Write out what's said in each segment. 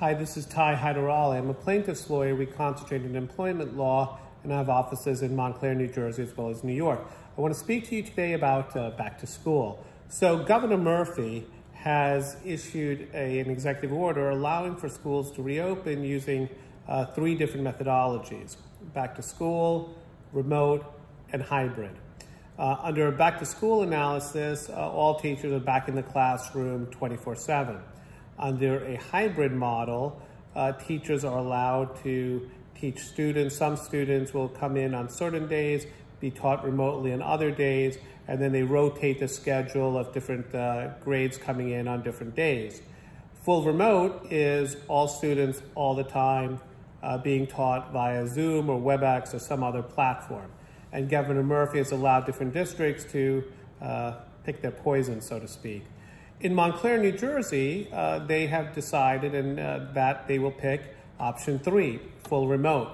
Hi, this is Ty Hyderally. I'm a plaintiff's lawyer. We concentrate in employment law and I have offices in Montclair, New Jersey, as well as New York. I want to speak to you today about uh, back to school. So Governor Murphy has issued a, an executive order allowing for schools to reopen using uh, three different methodologies, back to school, remote, and hybrid. Uh, under a back to school analysis, uh, all teachers are back in the classroom 24 7. Under a hybrid model, uh, teachers are allowed to teach students. Some students will come in on certain days, be taught remotely on other days, and then they rotate the schedule of different uh, grades coming in on different days. Full remote is all students all the time uh, being taught via Zoom or WebEx or some other platform. And Governor Murphy has allowed different districts to uh, pick their poison, so to speak. In Montclair, New Jersey, uh, they have decided and uh, that they will pick option three, full remote,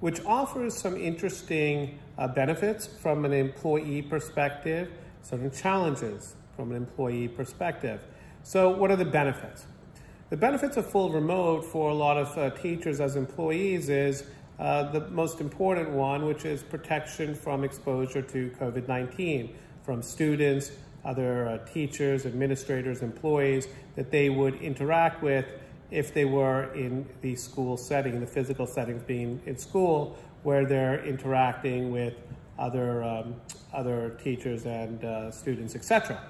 which offers some interesting uh, benefits from an employee perspective, certain challenges from an employee perspective. So what are the benefits? The benefits of full remote for a lot of uh, teachers as employees is uh, the most important one, which is protection from exposure to COVID-19 from students, other uh, teachers, administrators, employees that they would interact with if they were in the school setting, the physical settings being in school, where they're interacting with other, um, other teachers and uh, students, etc.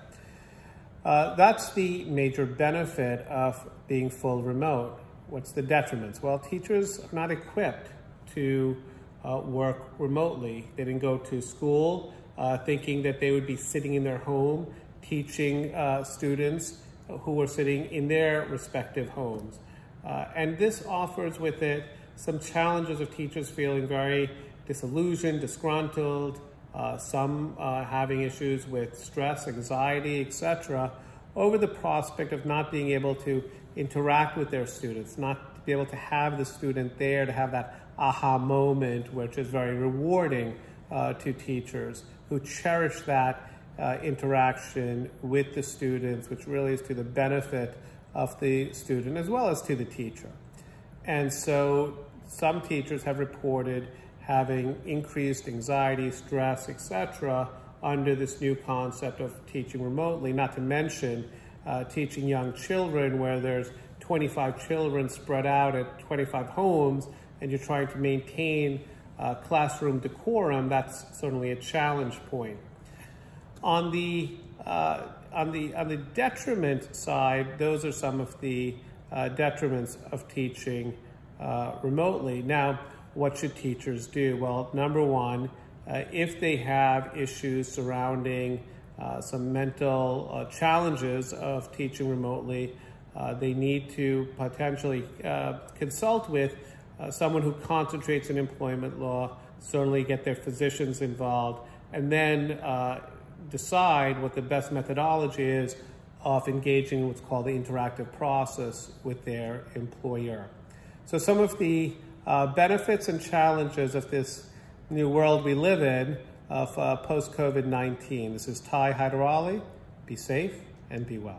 Uh, that's the major benefit of being full remote. What's the detriments? Well, teachers are not equipped to uh, work remotely. They didn't go to school uh, thinking that they would be sitting in their home teaching uh, students who were sitting in their respective homes. Uh, and this offers with it some challenges of teachers feeling very disillusioned, disgruntled, uh, some having issues with stress, anxiety, etc., over the prospect of not being able to interact with their students, not be able to have the student there, to have that aha moment, which is very rewarding uh, to teachers who cherish that uh, interaction with the students, which really is to the benefit of the student as well as to the teacher. And so some teachers have reported having increased anxiety, stress, etc., under this new concept of teaching remotely, not to mention uh, teaching young children where there's 25 children spread out at 25 homes and you're trying to maintain uh, classroom decorum, that's certainly a challenge point. On the, uh, on, the, on the detriment side, those are some of the uh, detriments of teaching uh, remotely. Now, what should teachers do? Well, number one, uh, if they have issues surrounding uh, some mental challenges of teaching remotely, they need to potentially consult with uh, someone who concentrates in employment law, certainly get their physicians involved, and then uh, decide what the best methodology is of engaging in what's called the interactive process with their employer. So some of the uh, benefits and challenges of this new world we live in of uh, post-COVID-19. This is Ty Hyderally. Be safe and be well.